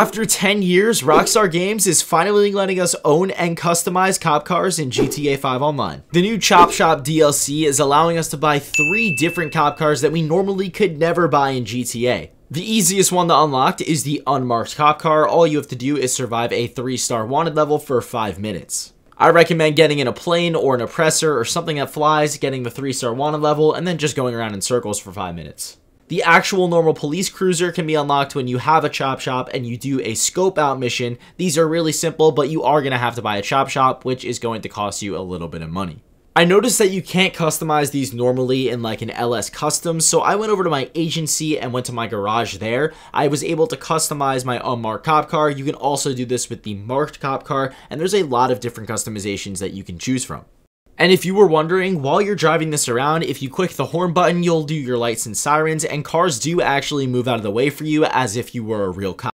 After 10 years, Rockstar Games is finally letting us own and customize cop cars in GTA 5 Online. The new Chop Shop DLC is allowing us to buy three different cop cars that we normally could never buy in GTA. The easiest one to unlock is the unmarked cop car. All you have to do is survive a 3 star wanted level for 5 minutes. I recommend getting in a plane or an oppressor or something that flies, getting the 3 star wanted level, and then just going around in circles for 5 minutes. The actual normal police cruiser can be unlocked when you have a chop shop and you do a scope out mission. These are really simple, but you are going to have to buy a chop shop, which is going to cost you a little bit of money. I noticed that you can't customize these normally in like an LS custom, so I went over to my agency and went to my garage there. I was able to customize my unmarked cop car. You can also do this with the marked cop car, and there's a lot of different customizations that you can choose from. And if you were wondering, while you're driving this around, if you click the horn button, you'll do your lights and sirens, and cars do actually move out of the way for you as if you were a real cop.